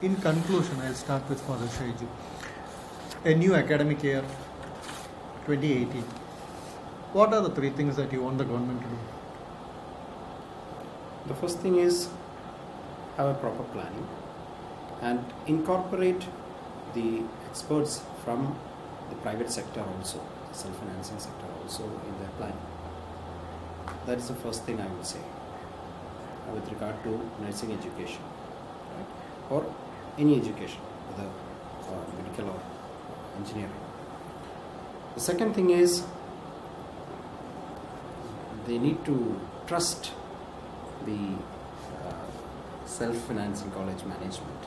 conclusion, I'll start with Father Shaiju. A new academic year, 2018. What are the three things that you want the government to do? The first thing is have a proper planning and incorporate the experts from the private sector also, the self-financing sector also in their planning. That is the first thing I would say with regard to nursing education, right? Or any education, whether uh, medical or engineering. The second thing is they need to trust the uh, self-financing college management.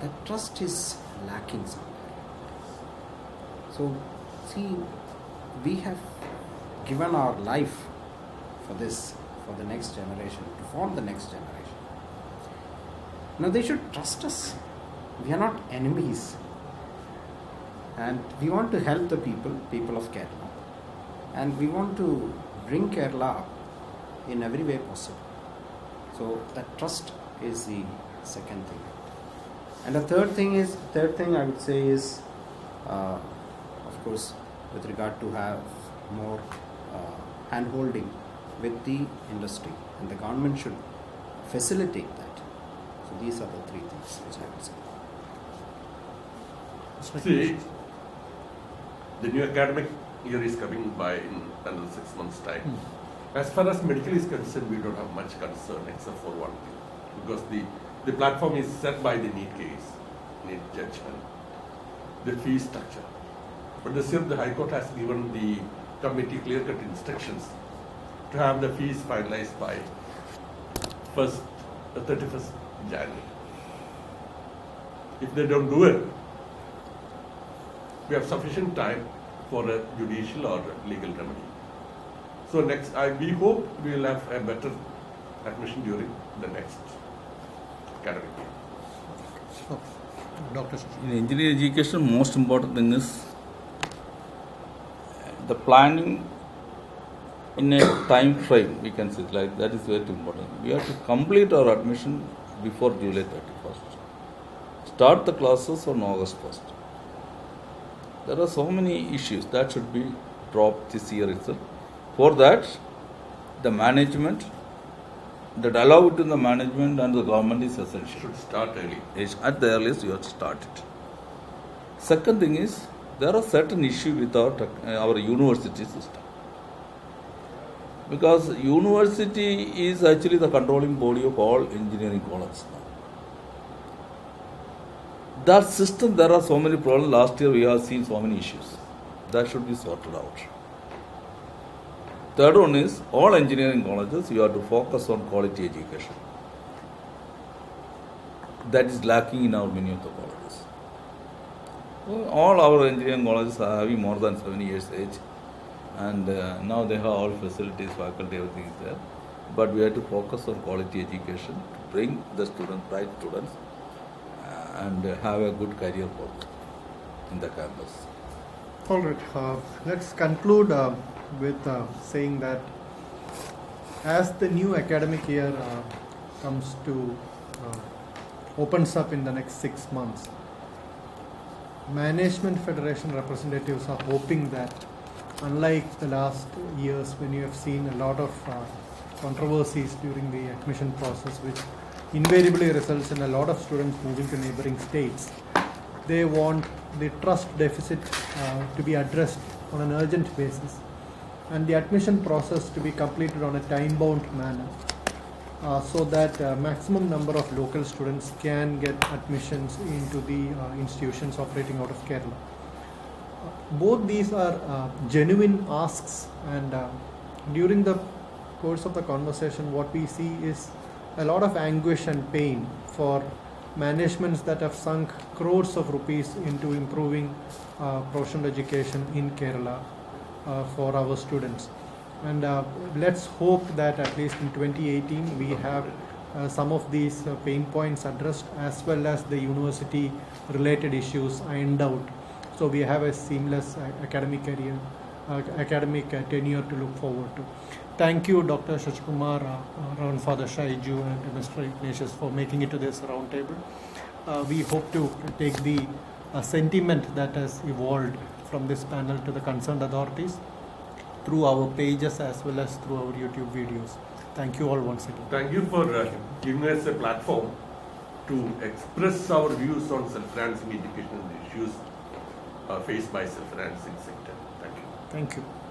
That trust is lacking somewhere. So, see, we have given our life for this, for the next generation, to form the next generation. Now they should trust us. We are not enemies. And we want to help the people, people of Kerala. And we want to bring Kerala up in every way possible. So that trust is the second thing. And the third thing is, third thing I would say is, uh, of course, with regard to have more uh, hand holding with the industry, and the government should facilitate that. So these are the three things which I would say. See, the new academic year is coming by in another six months' time. Hmm. As far as medical is concerned, we don't have much concern except for one thing. Because the, the platform is set by the NEET case, NEET judgment, the fee structure. But this year the High Court has given the committee clear-cut instructions to have the fees finalized by first, uh, 31st January. If they don't do it, we have sufficient time for a judicial or legal remedy. So next, I, we hope we will have a better admission during the next academic year. Dr. In engineering education, most important thing is the planning in a time frame. We can say like that is very important. We have to complete our admission before July 31st. Start the classes on August 1st. There are so many issues that should be dropped this year itself. For that, the management, the dialogue between the management and the government is essential Should start early. at the earliest you have to start it. Second thing is there are certain issues with our our university system because university is actually the controlling body of all engineering colleges now. That system there are so many problems. Last year we have seen so many issues that should be sorted out. Third one is all engineering colleges you have to focus on quality education that is lacking in our many of the colleges. All our engineering colleges are having more than seven years age, and uh, now they have all facilities, faculty, everything is there. But we have to focus on quality education to bring the students, bright students, uh, and uh, have a good career for them in the campus. All right. Uh, let's conclude uh, with uh, saying that as the new academic year comes to opens up in the next six months, management federation representatives are hoping that unlike the last years when you have seen a lot of uh, controversies during the admission process which invariably results in a lot of students moving to neighboring states they want the trust deficit uh, to be addressed on an urgent basis and the admission process to be completed on a time bound manner uh, so that uh, maximum number of local students can get admissions into the uh, institutions operating out of Kerala. Both these are uh, genuine asks and uh, during the course of the conversation what we see is a lot of anguish and pain for managements that have sunk crores of rupees into improving uh, professional education in Kerala uh, for our students. And uh, let's hope that at least in 2018 we have uh, some of these uh, pain points addressed as well as the university related issues ironed out. So we have a seamless uh, academic career, uh, academic uh, tenure to look forward to. Thank you, Dr. Shashkumar, Reverend Father Shaiju, and Mr. Ignatius for making it to this roundtable. we hope to take the sentiment that has evolved from this panel to the concerned authorities through our pages as well as through our YouTube videos. Thank you all once again. Thank you for uh, giving us a platform to express our views on self-financing educational issues uh, faced by the financing sector. Thank you. Thank you.